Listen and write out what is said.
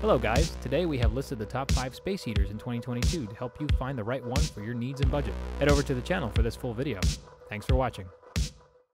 Hello guys, today we have listed the top 5 space heaters in 2022 to help you find the right one for your needs and budget. Head over to the channel for this full video. Thanks for watching.